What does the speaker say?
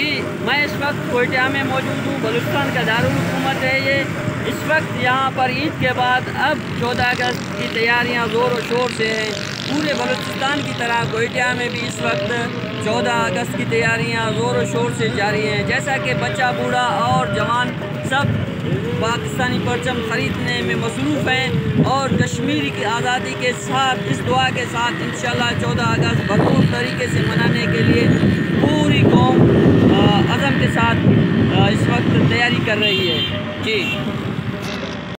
जी, मैं इस वक्त कोयटा में मौजूद हूँ, बलूचिस्तान का दारकूमत है ये। इस वक्त यहाँ पर ईद के बाद अब चौदह अगस्त की तैयारियाँ ज़ोर और शोर से हैं। पूरे बलूचिस्तान की तरह कोयटा में भी इस वक्त चौदह अगस्त की तैयारियाँ ज़ोर और शोर से जारी हैं। जैसा कि बच्चा, बूढ़ा और जवान सब पाकिस्तानी परचम ख़रीदने में मसरूफ़ हैं और कश्मीर की आज़ादी के साथ, इस दुआ के साथ इन चौदह अगस्त भरपूर तरीके से मनाने के लिए पूरी कौम अज़म के साथ इस वक्त तैयारी कर रही है जी